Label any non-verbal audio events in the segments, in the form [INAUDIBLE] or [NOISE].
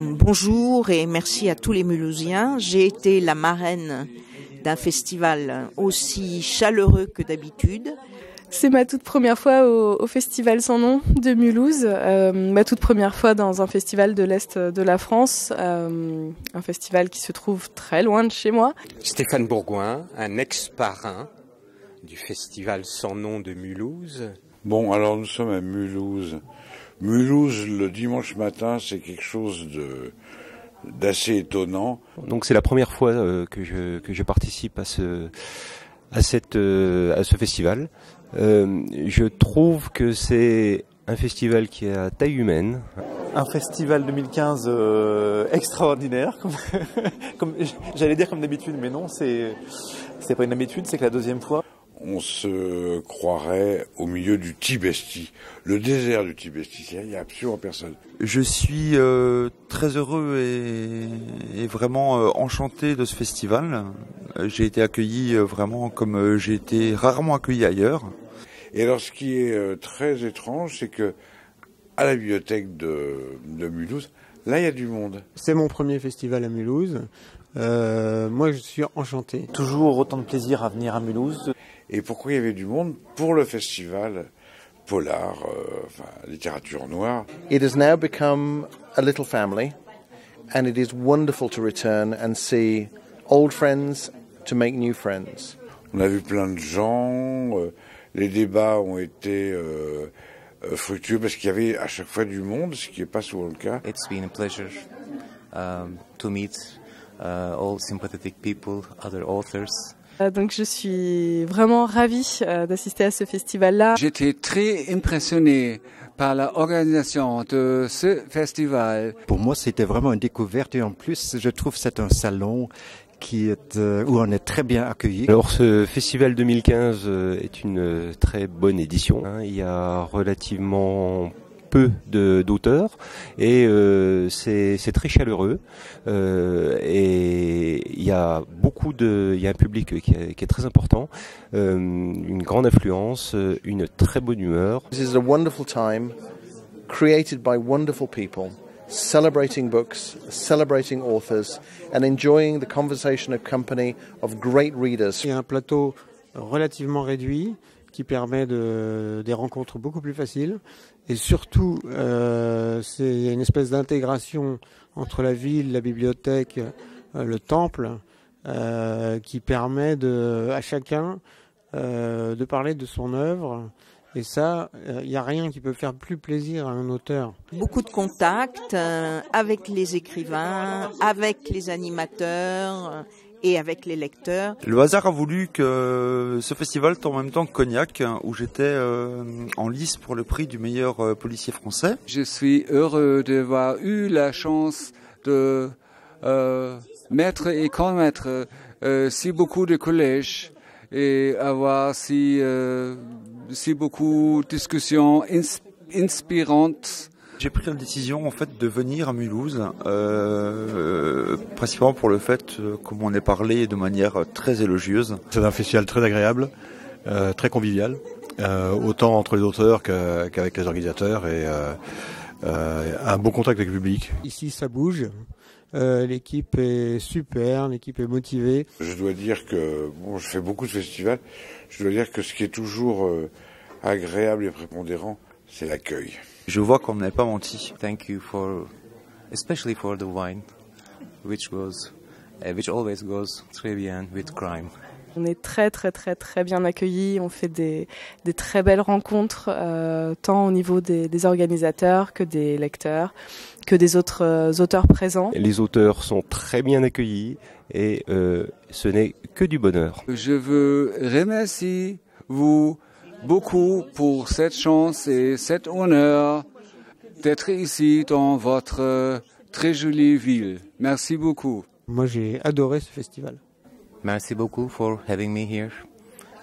Bonjour et merci à tous les Mulhousiens. J'ai été la marraine d'un festival aussi chaleureux que d'habitude. C'est ma toute première fois au, Festival sans nom de Mulhouse, euh, ma toute première fois dans un festival de l'Est de la France, euh, un festival qui se trouve très loin de chez moi. Stéphane Bourgoin, un ex-parrain du Festival sans nom de Mulhouse. Bon, alors nous sommes à Mulhouse. Mulhouse, le dimanche matin, c'est quelque chose de d'assez étonnant. Donc c'est la première fois euh, que je que je participe à ce à cette à ce festival. Euh, je trouve que c'est un festival qui est à taille humaine. Un festival 2015 euh, extraordinaire, comme, [LAUGHS] comme j'allais dire comme d'habitude, mais non, c'est c'est pas une habitude, c'est que la deuxième fois. On se croirait au milieu du Tibesti, le désert du Tibesti. Il n'y a absolument personne. Je suis euh, très heureux et, et vraiment euh, enchanté de ce festival. J'ai été accueilli euh, vraiment comme j'ai été rarement accueilli ailleurs. Et alors, ce qui est euh, très étrange, c'est que à la bibliothèque de, de Mulhouse, là, il y a du monde. C'est mon premier festival à Mulhouse. Euh, moi, je suis enchanté. Toujours autant de plaisir à venir à Mulhouse. Et pourquoi il y avait du monde Pour le festival polar, euh, enfin, littérature noire? It has now become a little family, and it is wonderful to return and see old friends to make new friends. On a vu plein de gens. Euh, les débats ont été euh, euh, fructueux parce qu'il y avait à chaque fois du monde, ce qui n'est pas souvent le cas. It's been a pleasure um, to meet uh, all sympathetic people, other authors. Euh, donc je suis vraiment ravie d'assister à ce festival-là. J'étais très impressionné par l'organisation de ce festival. Pour moi, c'était vraiment une découverte et en plus, je trouve que c'est un salon qui est, euh, où on est très bien accueilli. Alors ce festival 2015 euh, est une euh, très bonne édition. Hein. Il y a relativement peu d'auteurs et euh, c'est très chaleureux euh, et il y a beaucoup de il y a un public qui est, qui est très important euh, une grande influence une très bonne humeur This is a wonderful time created by wonderful people celebrating books, celebrating authors, and enjoying the conversation of company of great readers. Il y a un plateau relativement réduit qui permet de, des rencontres beaucoup plus faciles. Et surtout, euh, c'est une espèce d'intégration entre la ville, la bibliothèque, euh, le temple, euh, qui permet à chacun euh, de parler de son œuvre et ça, il n'y a rien qui peut faire plus plaisir à un auteur. Beaucoup de contacts avec les écrivains, avec les animateurs et avec les lecteurs. Le hasard a voulu que ce festival tombe en même temps que Cognac, où j'étais en lice pour le prix du meilleur policier français. Je suis heureux d'avoir eu la chance de euh, mettre et connaître euh, si beaucoup de collèges et avoir si euh, c'est beaucoup de discussions inspirantes. J'ai pris la décision en fait de venir à Mulhouse, euh, principalement pour le fait, euh, comme on est parlé, de manière très élogieuse. C'est un festival très agréable, euh, très convivial, euh, autant entre les auteurs qu'avec les organisateurs et euh, euh, un bon contact avec le public. Ici, ça bouge. Euh, l'équipe est super, l'équipe est motivée. Je dois dire que bon, je fais beaucoup de festivals. Je dois dire que ce qui est toujours euh, agréable et prépondérant, c'est l'accueil. Je vois qu'on n'avait pas menti. Thank you for, especially for the wine, which goes, uh, which always goes très bien with crime. On est très très très très bien accueillis, on fait des, des très belles rencontres, euh, tant au niveau des, des, organisateurs que des lecteurs, que des autres euh, auteurs présents. Les auteurs sont très bien accueillis et euh, ce n'est que du bonheur. Je veux remercier vous beaucoup pour cette chance et cet honneur d'être ici dans votre très jolie ville. Merci beaucoup. Moi j'ai adoré ce festival. Merci beaucoup for having me here.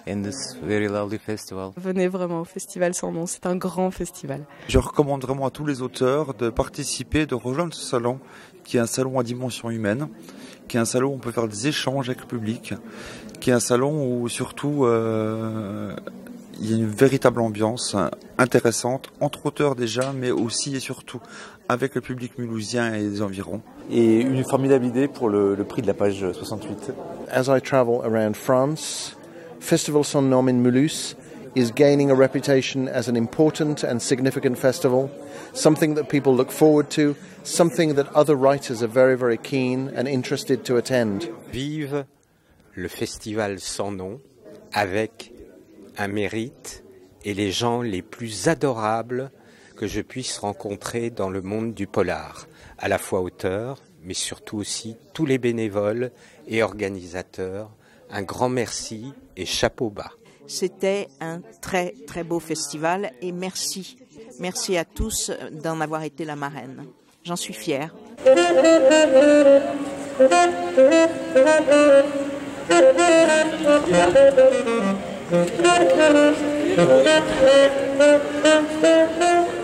in this very lovely festival. Venez vraiment au Festival sans nom, c'est un grand festival. Je recommande vraiment à tous les auteurs de participer, de rejoindre ce salon, qui est un salon à dimension humaine, qui est un salon où on peut faire des échanges avec le public, qui est un salon où surtout euh, il y a une véritable ambiance intéressante, entre auteurs déjà, mais aussi et surtout avec le public mulhousien et les environs. Et une formidable idée pour le, le prix de la page 68. As I travel around France, Festival Sans Nom in Mulhouse is gaining a reputation as an important and significant festival, something that people look forward to, something that other writers are very, very keen and interested to attend. Vive le festival sans nom avec un mérite et les gens les plus adorables que je puisse rencontrer dans le monde du polar, à la fois auteurs, mais surtout aussi tous les bénévoles et organisateurs. Un grand merci et chapeau bas. C'était un très très beau festival et merci. Merci à tous d'en avoir été la marraine. J'en suis fière. [LAUGHS] Thank you.